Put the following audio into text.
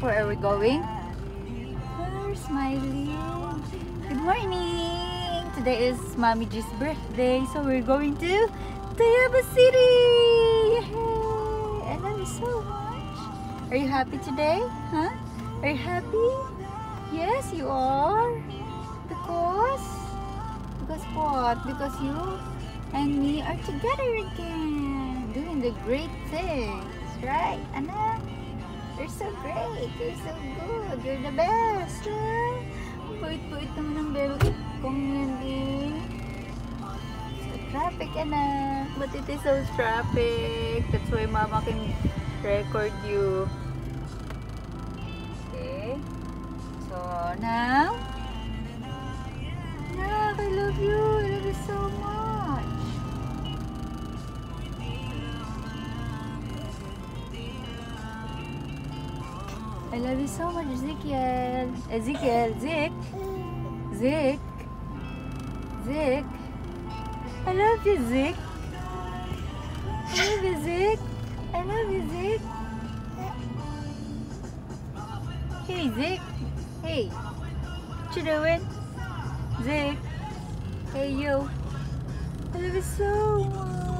Where are we going? We're smiling. Good morning! Today is Mommy G's birthday, so we're going to Tayabas City! Yay! I love you so much. Are you happy today? Huh? Are you happy? Yes, you are. Because? Because what? Because you and me are together again. Doing the great things. Right, Anak? So great. You're so good. You're the best. Huh? Puit-puit naman ng bebe kong yan eh. So traffic, anak. But it is so traffic. That's why mama can record you. Okay. So now, Anak. I love you I love you so much, Ezekiel. Ezekiel, Zeke. Zeke. Zeke. I love you, Zeke. I love you, Zeke. I love you, Zeke. Hey, Zeke. Hey. What you doing? Zeke. Hey, you. I love you so much.